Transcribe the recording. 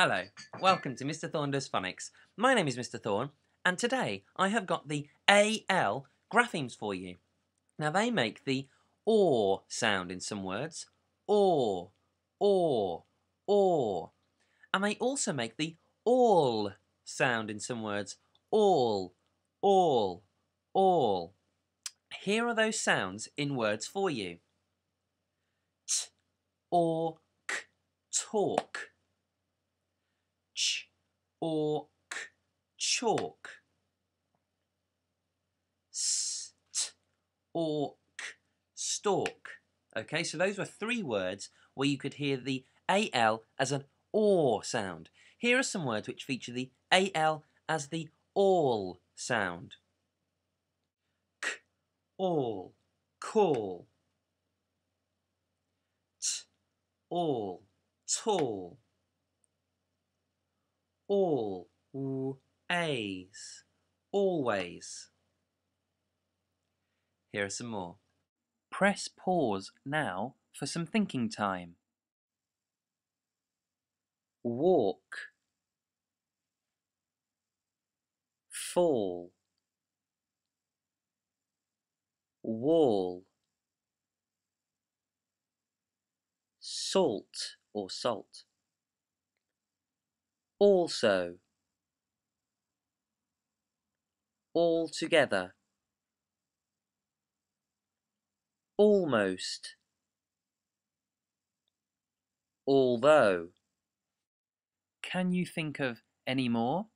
Hello, welcome to Mr. Thorne Phonics. My name is Mr. Thorne, and today I have got the AL graphemes for you. Now they make the OR sound in some words, OR, OR, OR. And they also make the ALL sound in some words, ALL, ALL, ALL. Here are those sounds in words for you. T, or, k, talk or k, chalk. St or k, stalk. Okay, so those were three words where you could hear the AL as an OR sound. Here are some words which feature the AL as the ALL sound. K, all, call. T, all, tall all, a's, always. Here are some more. Press pause now for some thinking time. Walk, fall, wall, salt or salt also altogether almost. Although. Can you think of any more